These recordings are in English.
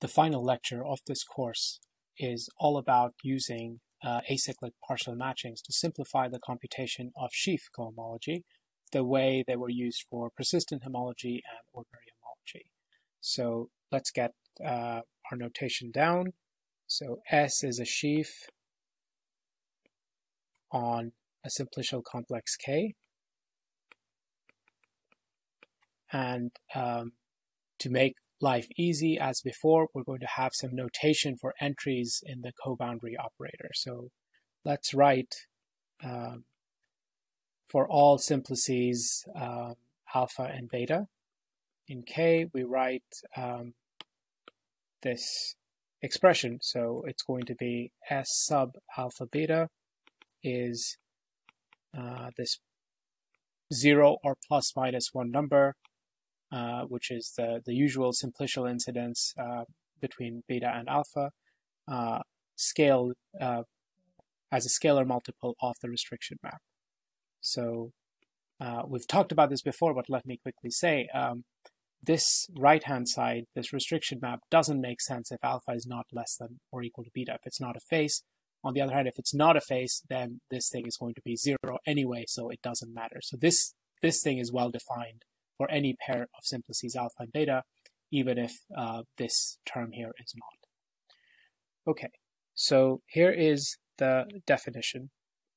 the final lecture of this course is all about using uh, acyclic partial matchings to simplify the computation of sheaf cohomology the way they were used for persistent homology and ordinary homology. So let's get uh, our notation down. So S is a sheaf on a simplicial complex K. And um, to make life easy as before, we're going to have some notation for entries in the co-boundary operator. So let's write um, for all simplices um, alpha and beta. In K, we write um, this expression. So it's going to be S sub alpha beta is uh, this zero or plus minus one number uh, which is the, the usual simplicial incidence uh, between beta and alpha, uh, scaled uh, as a scalar multiple of the restriction map. So uh, we've talked about this before, but let me quickly say um, this right-hand side, this restriction map, doesn't make sense if alpha is not less than or equal to beta. If it's not a face, on the other hand, if it's not a face, then this thing is going to be zero anyway, so it doesn't matter. So this this thing is well defined for any pair of simplices alpha and beta, even if uh, this term here is not. Okay, so here is the definition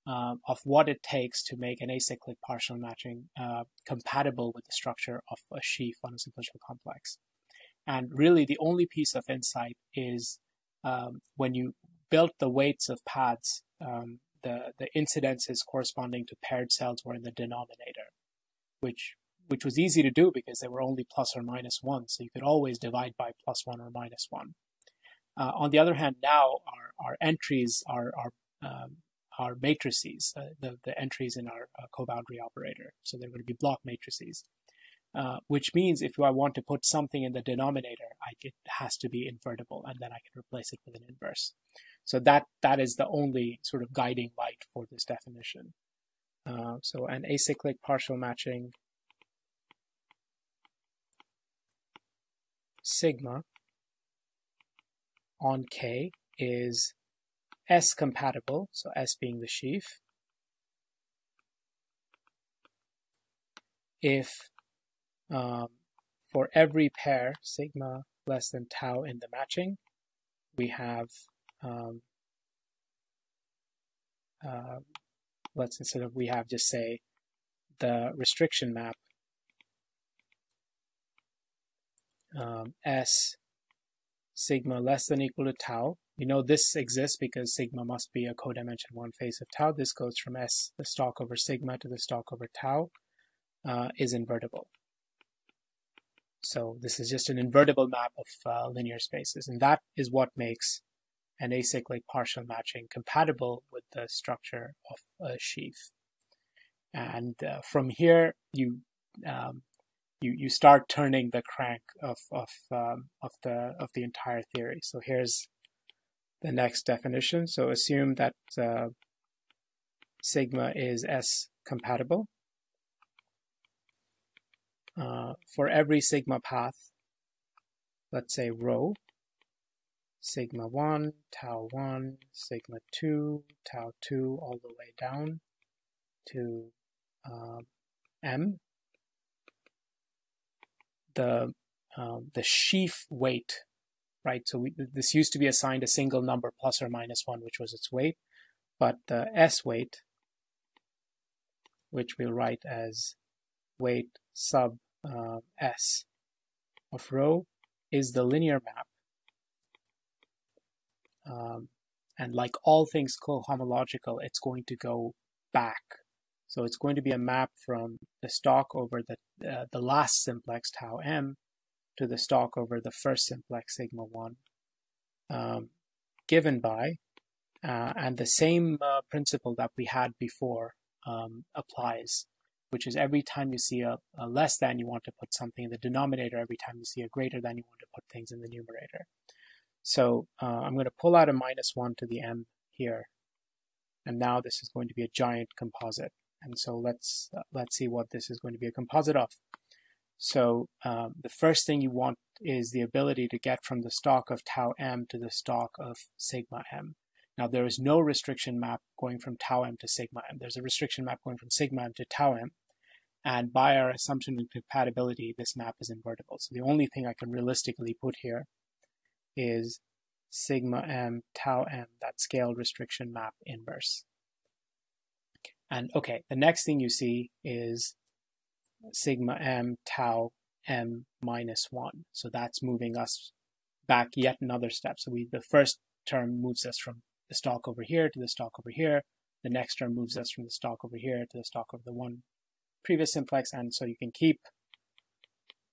um, of what it takes to make an acyclic partial matching uh, compatible with the structure of a sheaf on a simplicial complex. And really the only piece of insight is um, when you built the weights of paths, um, the, the incidences corresponding to paired cells were in the denominator, which which was easy to do because they were only plus or minus one, so you could always divide by plus one or minus one. Uh, on the other hand, now our, our entries are, um, are matrices, uh, the, the entries in our uh, co-boundary operator. So they're going to be block matrices, uh, which means if I want to put something in the denominator, I, it has to be invertible, and then I can replace it with an inverse. So that that is the only sort of guiding light for this definition. Uh, so an acyclic partial matching sigma on K is S compatible, so S being the sheaf, if um, for every pair sigma less than tau in the matching, we have um, uh, let's instead of we have just say the restriction map um, S sigma less than equal to tau. We know this exists because sigma must be a codimension one face of tau. This goes from S, the stalk over sigma to the stalk over tau, uh, is invertible. So this is just an invertible map of uh, linear spaces, and that is what makes an acyclic partial matching compatible with the structure of a sheaf. And uh, from here, you um, you you start turning the crank of of um, of the of the entire theory. So here's the next definition. So assume that uh, sigma is S compatible. Uh, for every sigma path, let's say rho, sigma 1, tau 1, sigma 2, tau 2, all the way down to uh, m, the um, the sheaf weight, right? So we, this used to be assigned a single number plus or minus one, which was its weight, but the S weight, which we'll write as weight sub uh, S of rho, is the linear map. Um, and like all things cohomological, it's going to go back so it's going to be a map from the stalk over the, the last simplex tau m to the stalk over the first simplex sigma 1 um, given by, uh, and the same uh, principle that we had before um, applies, which is every time you see a, a, less than, you want to put something in the denominator. Every time you see a greater than, you want to put things in the numerator. So uh, I'm going to pull out a minus 1 to the m here. And now this is going to be a giant composite. And so let's uh, let's see what this is going to be a composite of. So um, the first thing you want is the ability to get from the stalk of tau m to the stalk of sigma m. Now, there is no restriction map going from tau m to sigma m. There's a restriction map going from sigma m to tau m. And by our assumption of compatibility, this map is invertible. So the only thing I can realistically put here is sigma m tau m, that scale restriction map inverse. And okay, the next thing you see is sigma m tau m minus 1. So that's moving us back yet another step. So we the first term moves us from the stalk over here to the stalk over here. The next term moves us from the stalk over here to the stalk of the one previous simplex. And so you can keep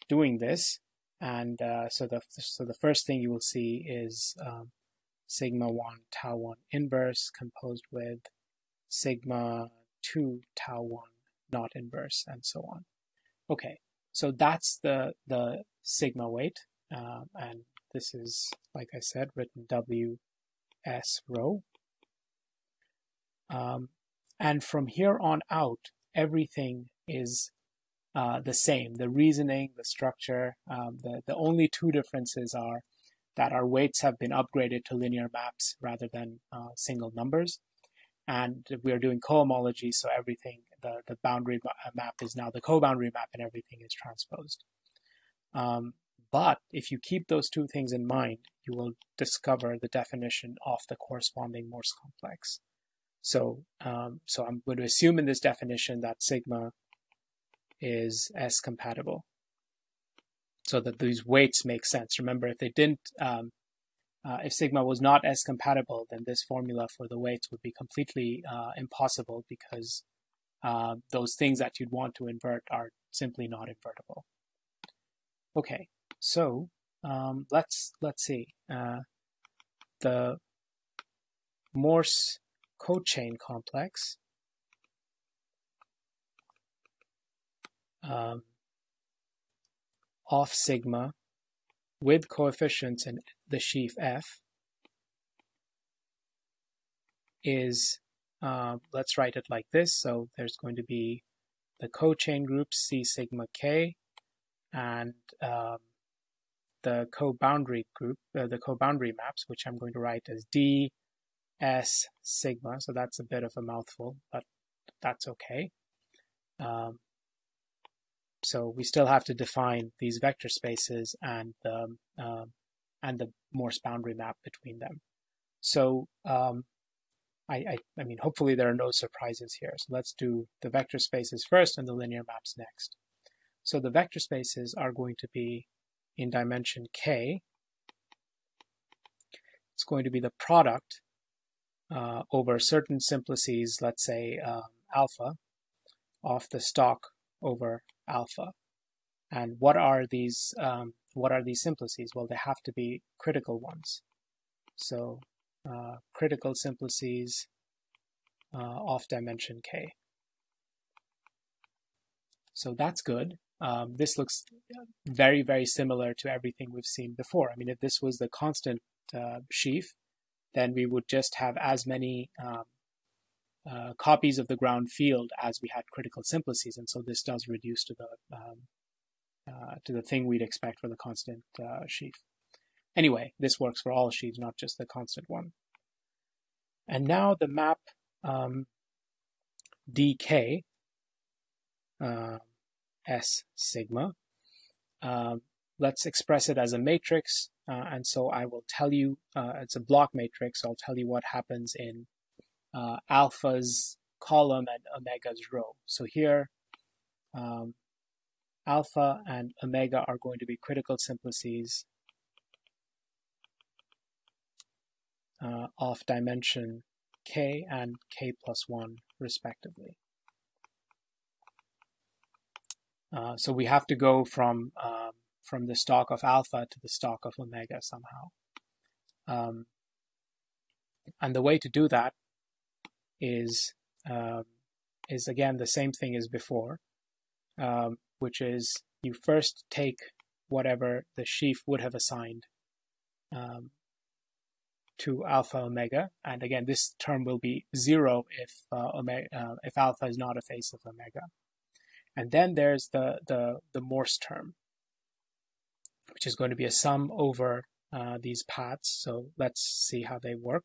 doing this. And uh, so the so the first thing you will see is um, sigma 1 tau 1 inverse composed with sigma 2 tau 1 not inverse and so on. Okay, so that's the, the sigma weight. Uh, and this is, like I said, written WS rho. Um, and from here on out, everything is uh, the same. The reasoning, the structure, um, the, the only two differences are that our weights have been upgraded to linear maps rather than uh, single numbers. And we're doing cohomology, so everything the, the boundary uh, map is now the co-boundary map and everything is transposed. Um, but if you keep those two things in mind, you will discover the definition of the corresponding Morse complex. So, um, so I'm going to assume in this definition that sigma is S compatible. So that these weights make sense. Remember, if they didn't, um, uh, if sigma was not S compatible, then this formula for the weights would be completely uh, impossible because uh, those things that you'd want to invert are simply not invertible. Okay, so um, let's let's see uh, the Morse cochain complex. Um, sigma with coefficients in the sheaf F is uh, let's write it like this. So there's going to be the co-chain groups C sigma K and um, the co-boundary group, uh, the co-boundary maps, which I'm going to write as D S sigma. So that's a bit of a mouthful, but that's okay. Um, so we still have to define these vector spaces and the, um, and the Morse boundary map between them. So um, I, I, I mean, hopefully there are no surprises here. So let's do the vector spaces first and the linear maps next. So the vector spaces are going to be in dimension k. It's going to be the product uh, over certain simplices, let's say um, alpha, of the stalk over alpha. And what are these um, what are these simplices? Well, they have to be critical ones. So uh, critical simplices uh, of dimension k. So that's good. Um, this looks very, very similar to everything we've seen before. I mean, if this was the constant uh, sheaf, then we would just have as many um, uh, copies of the ground field as we had critical simplices, and so this does reduce to the um, uh, to the thing we'd expect for the constant uh, sheaf. Anyway, this works for all sheaves, not just the constant one. And now the map um, dk uh, s sigma. Uh, let's express it as a matrix. And so I will tell you, it's a block matrix. I'll tell you what happens in uh, alpha's column and omega's row. So here, um, alpha and omega are going to be critical simplices uh, of dimension k and k plus 1 respectively. Uh, so we have to go from um, from the stalk of alpha to the stalk of omega somehow. Um, and the way to do that is uh, is again the same thing as before, um, which is you first take whatever the sheaf would have assigned um, to alpha omega. And again, this term will be zero if uh, omega, uh, if alpha is not a face of omega. And then there's the, the, the Morse term, which is going to be a sum over uh, these paths. So let's see how they work.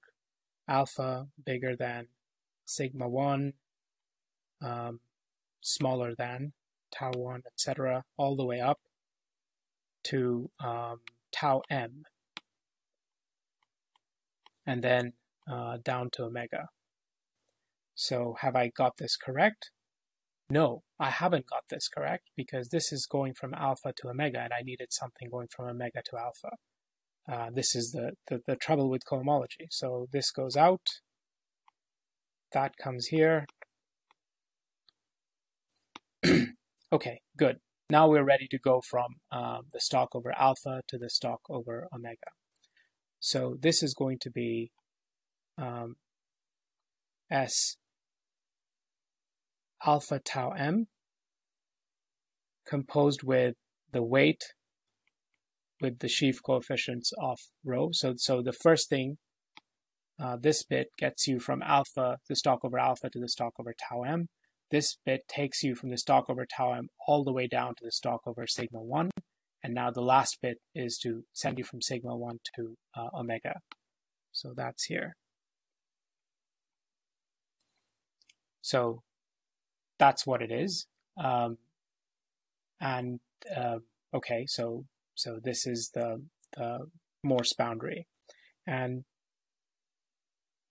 Alpha bigger than sigma 1, um, smaller than tau 1, etc., all the way up to um, tau m, and then uh, down to omega. So have I got this correct? No, I haven't got this correct because this is going from alpha to omega and I needed something going from omega to alpha. Uh, this is the, the, the trouble with cohomology. So this goes out, that comes here. okay, good. Now we're ready to go from um, the stalk over alpha to the stalk over omega. So this is going to be um, S alpha tau m composed with the weight with the sheaf coefficients of rho. So, so the first thing, uh, this bit gets you from alpha, the stalk over alpha to the stalk over tau m. This bit takes you from the stalk over tau m all the way down to the stalk over sigma 1. And now the last bit is to send you from sigma 1 to uh, omega. So that's here. So that's what it is. Um, and uh, okay, so so this is the the Morse boundary, and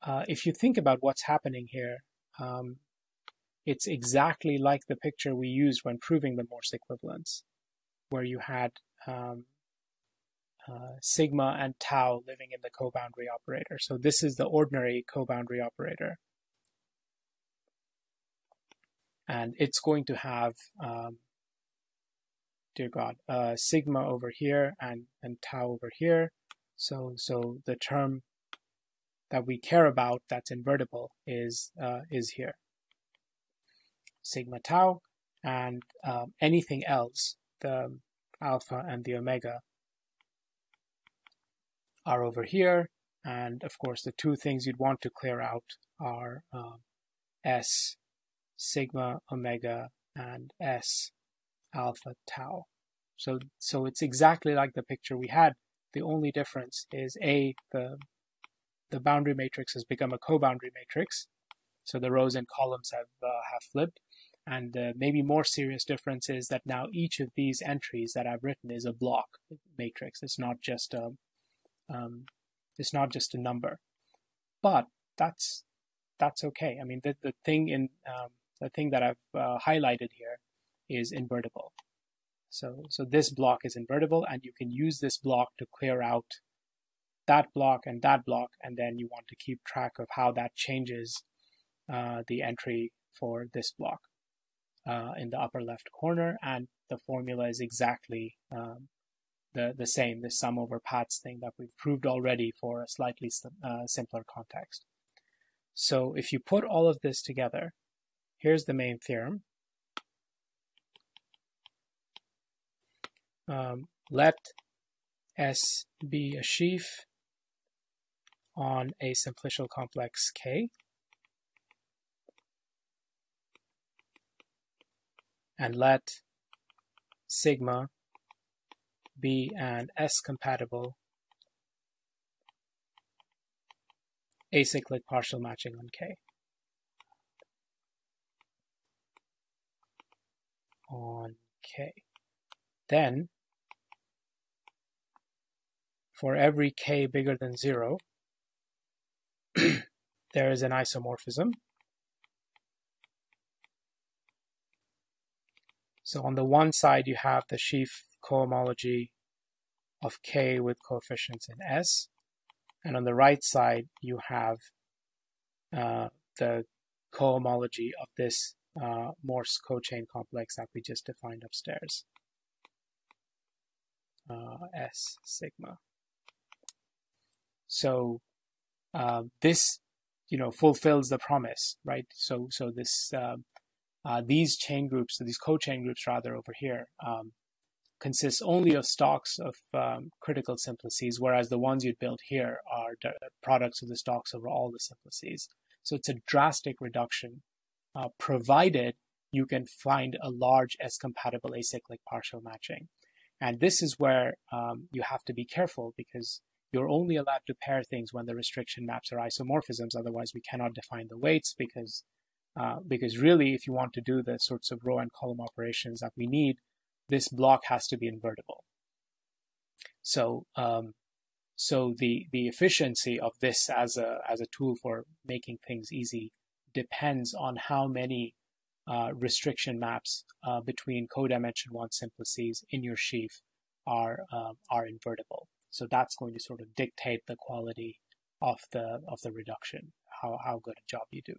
uh, if you think about what's happening here, um, it's exactly like the picture we used when proving the Morse equivalence, where you had um, uh, sigma and tau living in the co-boundary operator. So this is the ordinary co-boundary operator and it's going to have, um, dear God, uh, sigma over here and, and tau over here. So, so the term that we care about that's invertible is, uh, is here. Sigma tau and um, anything else, the alpha and the omega are over here. And of course, the two things you'd want to clear out are uh, S sigma, omega, and S, alpha, tau. So, so it's exactly like the picture we had. The only difference is A, the, the boundary matrix has become a co-boundary matrix. So the rows and columns have, uh, have flipped. And uh, maybe more serious difference is that now each of these entries that I've written is a block matrix. It's not just a, um, it's not just a number. But that's that's okay. I mean, the, the thing in um, the thing that I've uh, highlighted here is invertible. So, so this block is invertible and you can use this block to clear out that block and that block and then you want to keep track of how that changes uh, the entry for this block uh, in the upper left corner and the formula is exactly um, the, the same, the sum over paths thing that we've proved already for a slightly uh, simpler context. So if you put all of this together, Here's the main theorem. Um, let S be a sheaf on a simplicial complex K. And let sigma be an S-compatible acyclic partial matching on K. on k. Then, for every k bigger than 0, there is an isomorphism. So on the one side, you have the sheaf cohomology of k with coefficients in S. And on the right side, you have uh, the cohomology of this uh, Morse cochain complex that we just defined upstairs. Uh, S sigma. So uh, this, you know, fulfills the promise, right? So so this um, uh, these chain groups, so these cochain groups rather over here, um, consists only of stalks of um, critical simplices, whereas the ones you'd build here are products of the stalks over all the simplices. So it's a drastic reduction uh, provided you can find a large S-compatible acyclic partial matching. And this is where um, you have to be careful because you're only allowed to pair things when the restriction maps are isomorphisms. Otherwise, we cannot define the weights because uh, because really, if you want to do the sorts of row and column operations that we need, this block has to be invertible. So um, so the the efficiency of this as a as a tool for making things easy depends on how many uh, restriction maps uh, between codimension one simplices in your sheaf are uh, are invertible. So that's going to sort of dictate the quality of the of the reduction, how how good a job you do.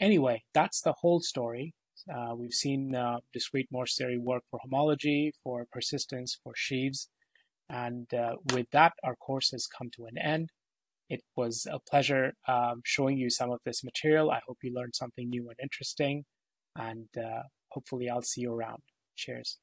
Anyway, that's the whole story. Uh, we've seen uh, discrete Morse theory work for homology, for persistence, for sheaves, and uh, with that, our course has come to an end. It was a pleasure um, showing you some of this material. I hope you learned something new and interesting, and uh, hopefully I'll see you around. Cheers.